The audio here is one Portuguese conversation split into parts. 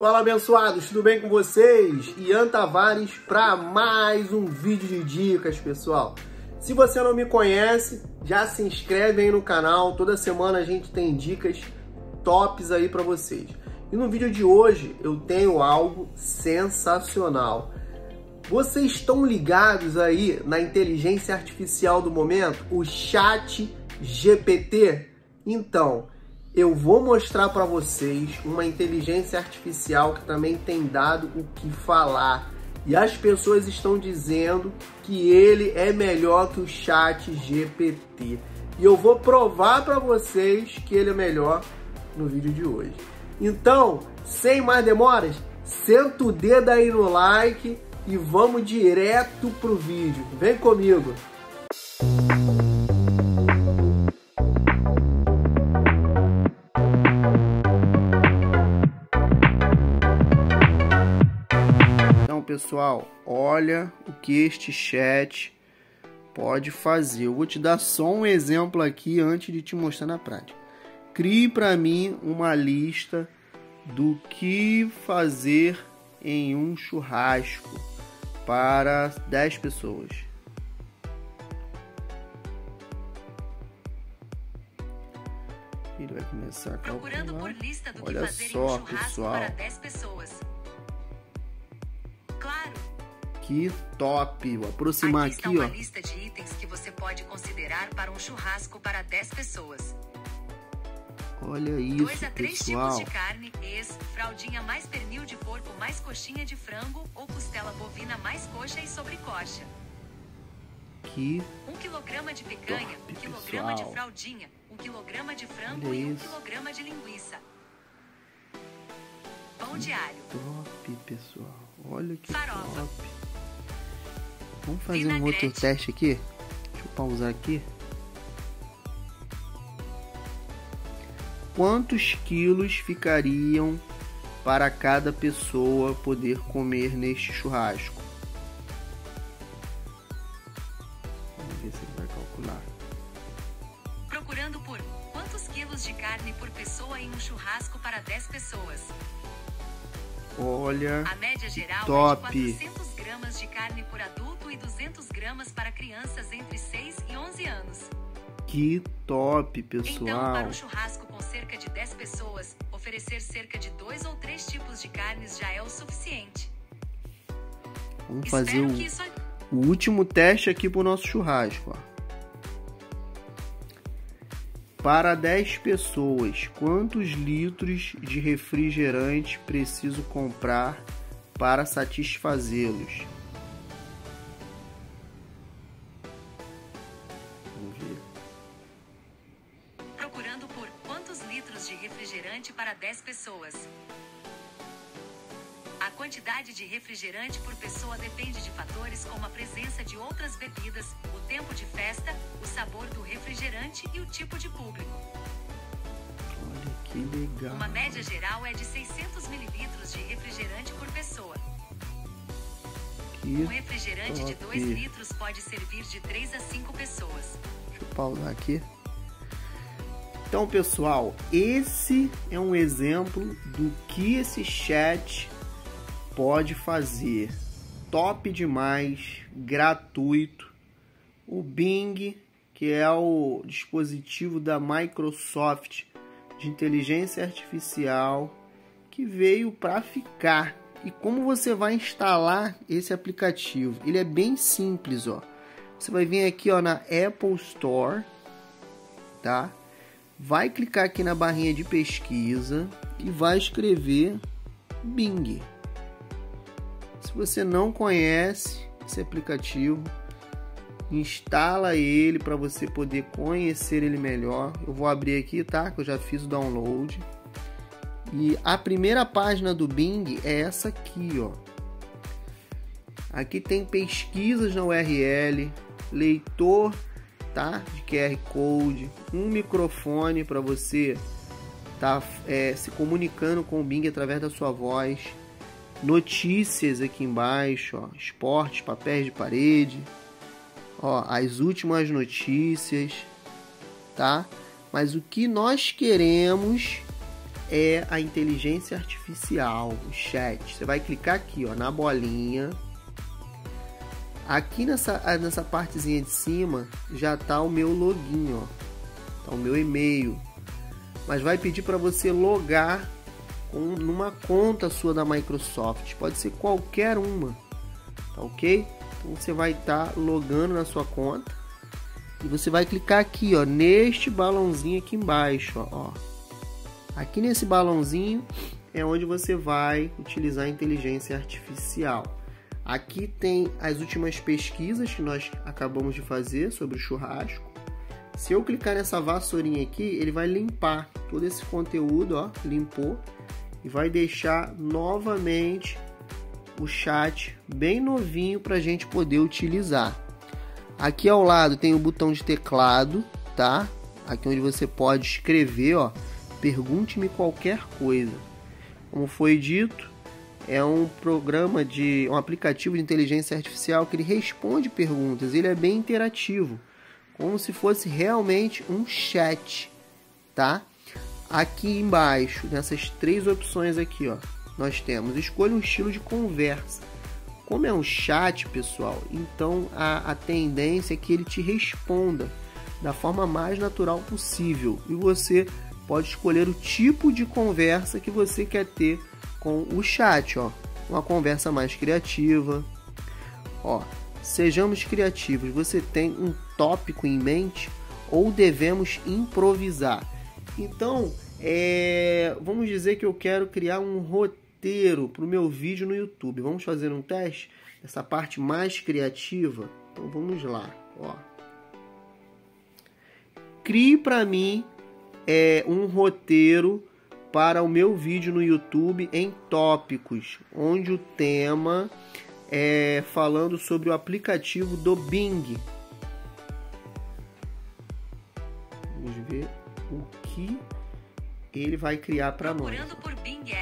Fala abençoados, tudo bem com vocês? Ian Tavares para mais um vídeo de dicas, pessoal. Se você não me conhece, já se inscreve aí no canal. Toda semana a gente tem dicas tops aí para vocês. E no vídeo de hoje eu tenho algo sensacional. Vocês estão ligados aí na inteligência artificial do momento, o Chat GPT? Então, eu vou mostrar para vocês uma inteligência artificial que também tem dado o que falar. E as pessoas estão dizendo que ele é melhor que o Chat GPT. E eu vou provar para vocês que ele é melhor no vídeo de hoje. Então, sem mais demoras, senta o dedo aí no like e vamos direto pro vídeo. Vem comigo! Pessoal, olha o que este chat pode fazer. Eu vou te dar só um exemplo aqui antes de te mostrar na prática. Crie para mim uma lista do que fazer em um churrasco para 10 pessoas. Ele vai começar a calcular. Procurando por lista do Olha que fazer só, em um churrasco pessoal. Para 10 pessoas. Que top! Vou aproximar aqui, aqui uma ó. lista de itens que você pode considerar para um churrasco para 10 pessoas. Olha isso, Dois a três pessoal. tipos de carne, ex, fraldinha mais pernil de porco mais coxinha de frango ou costela bovina mais coxa e sobrecoxa. Que um quilograma de picanha, top, um quilograma pessoal. de fraldinha, um quilograma de frango Olha e um isso. quilograma de linguiça. Pão de alho. Top, pessoal. Olha que Farofa. top. Vamos fazer um outro teste aqui? Deixa eu pausar aqui. Quantos quilos ficariam para cada pessoa poder comer neste churrasco? Vamos ver se ele vai calcular. Procurando por quantos quilos de carne por pessoa em um churrasco para 10 pessoas? Olha, a média geral top. é de 400 gramas de carne por adulto e 200 gramas para crianças entre 6 e 11 anos. Que top, pessoal! Então, para um churrasco com cerca de 10 pessoas, oferecer cerca de dois ou três tipos de carnes já é o suficiente. Vamos fazer o, isso... o último teste aqui para o nosso churrasco. Ó. Para 10 pessoas, quantos litros de refrigerante preciso comprar para satisfazê-los? Procurando por quantos litros de refrigerante para 10 pessoas? A quantidade de refrigerante por pessoa depende de fatores como a presença de outras bebidas, o tempo de festa, sabor do refrigerante e o tipo de público. Olha que legal. Uma média geral é de 600 mililitros de refrigerante por pessoa. Que um refrigerante top. de 2 litros pode servir de 3 a 5 pessoas. Deixa eu pausar aqui. Então, pessoal, esse é um exemplo do que esse chat pode fazer. Top demais, gratuito. O Bing, que é o dispositivo da Microsoft de inteligência artificial que veio para ficar. E como você vai instalar esse aplicativo? Ele é bem simples, ó. Você vai vir aqui, ó, na Apple Store, tá? Vai clicar aqui na barrinha de pesquisa e vai escrever Bing. Se você não conhece esse aplicativo, instala ele para você poder conhecer ele melhor. Eu vou abrir aqui, tá? Que eu já fiz o download. E a primeira página do Bing é essa aqui, ó. Aqui tem pesquisas na URL, leitor, tá? De QR Code, um microfone para você tá é, se comunicando com o Bing através da sua voz notícias aqui embaixo, ó, esportes, papéis de parede, ó, as últimas notícias, tá? Mas o que nós queremos é a inteligência artificial, o chat. Você vai clicar aqui, ó, na bolinha. Aqui nessa, nessa partezinha de cima já tá o meu login, ó. Tá o meu e-mail. Mas vai pedir para você logar com numa conta sua da Microsoft. Pode ser qualquer uma. Tá OK? Você vai estar tá logando na sua conta e você vai clicar aqui, ó, neste balãozinho aqui embaixo, ó. Aqui nesse balãozinho é onde você vai utilizar a inteligência artificial. Aqui tem as últimas pesquisas que nós acabamos de fazer sobre o churrasco. Se eu clicar nessa vassourinha aqui, ele vai limpar todo esse conteúdo, ó, limpou e vai deixar novamente o chat bem novinho para a gente poder utilizar. Aqui ao lado tem o botão de teclado, tá? Aqui onde você pode escrever, ó, pergunte-me qualquer coisa. Como foi dito, é um programa de um aplicativo de inteligência artificial que ele responde perguntas, ele é bem interativo, como se fosse realmente um chat, tá? Aqui embaixo, nessas três opções aqui, ó, nós temos escolha um estilo de conversa. Como é um chat, pessoal, então a, a tendência é que ele te responda da forma mais natural possível e você pode escolher o tipo de conversa que você quer ter com o chat, ó. Uma conversa mais criativa. Ó, sejamos criativos. Você tem um tópico em mente ou devemos improvisar? Então, é, vamos dizer que eu quero criar um roteiro para o meu vídeo no YouTube. Vamos fazer um teste dessa parte mais criativa. Então vamos lá, ó. Crie para mim é, um roteiro para o meu vídeo no YouTube em tópicos, onde o tema é falando sobre o aplicativo do Bing. Vamos ver o que ele vai criar para nós. Procurando por Bing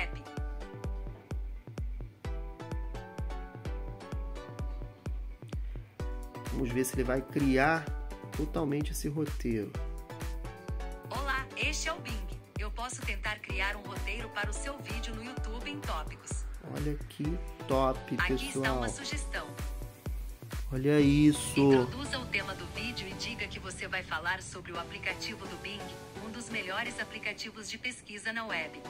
Vamos ver se ele vai criar totalmente esse roteiro. Olá, este é o Bing. Eu posso tentar criar um roteiro para o seu vídeo no YouTube em tópicos. Olha que top, Aqui pessoal. está uma sugestão. Olha isso. Introduza o tema do vídeo e diga que você vai falar sobre o aplicativo do Bing, um dos melhores aplicativos de pesquisa na web.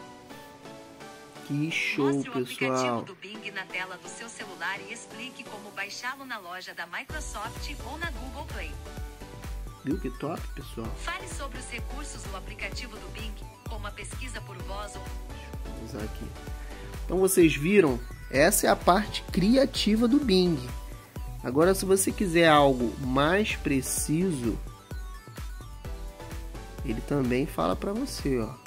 Que show, Mostre o aplicativo pessoal. do Bing na tela do seu celular e explique como baixá-lo na loja da Microsoft ou na Google Play. Viu que top, pessoal? Fale sobre os recursos do aplicativo do Bing, como a pesquisa por voz ou Vamos usar aqui. Então vocês viram? Essa é a parte criativa do Bing. Agora, se você quiser algo mais preciso, ele também fala para você, ó.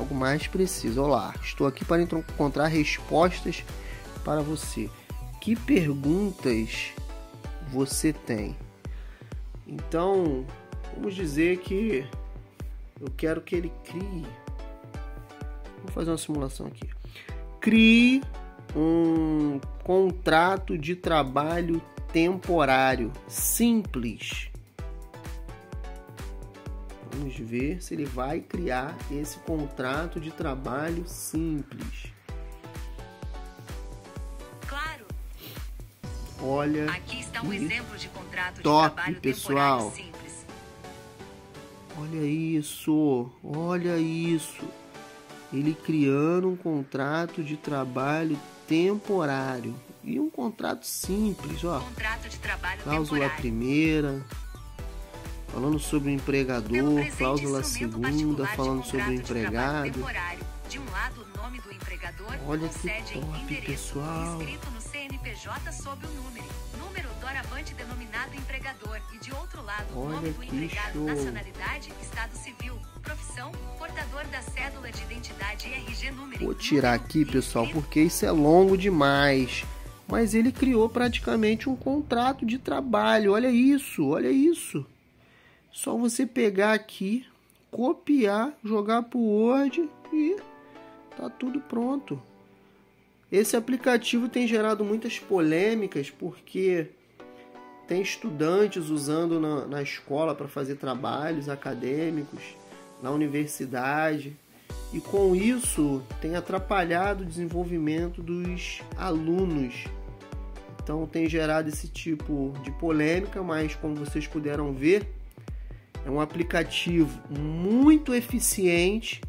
Algo mais preciso. Olá, estou aqui para encontrar respostas para você. Que perguntas você tem? Então, vamos dizer que eu quero que ele crie. Vou fazer uma simulação aqui. Crie um contrato de trabalho temporário simples. Vamos ver se ele vai criar esse contrato de trabalho simples. Claro, Olha, aqui está um exemplo de contrato de top, trabalho pessoal. temporário simples. olha isso, olha isso. Ele criando um contrato de trabalho temporário e um contrato simples, ó. Contrato de trabalho Cláusula temporário. primeira, falando sobre o empregador, presente cláusula segunda, falando sobre o empregado. um lado, o empregador, Olha que top, endereço, pessoal. escrito no CNPJ sob o número. Número doravante denominado empregador. E de outro lado, o Olha nome do que empregado, show. nacionalidade, estado civil, profissão, portador da cédula de identidade e RG número. Vou tirar aqui, pessoal, porque isso é longo demais. Mas ele criou praticamente um contrato de trabalho. Olha isso, olha isso. Só você pegar aqui, copiar, jogar pro Word e tá tudo pronto. Esse aplicativo tem gerado muitas polêmicas porque tem estudantes usando na, na escola para fazer trabalhos acadêmicos na universidade e com isso tem atrapalhado o desenvolvimento dos alunos. Então tem gerado esse tipo de polêmica, mas como vocês puderam ver, é um aplicativo muito eficiente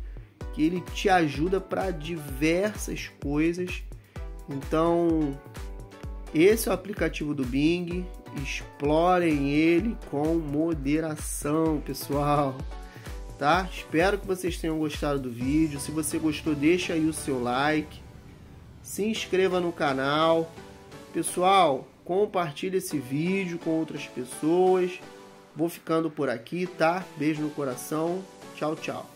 que ele te ajuda para diversas coisas. Então, esse é o aplicativo do Bing. Explorem ele com moderação, pessoal. Tá? Espero que vocês tenham gostado do vídeo. Se você gostou, deixa aí o seu like. Se inscreva no canal. Pessoal, compartilhe esse vídeo com outras pessoas. Vou ficando por aqui, tá? Beijo no coração. Tchau, tchau.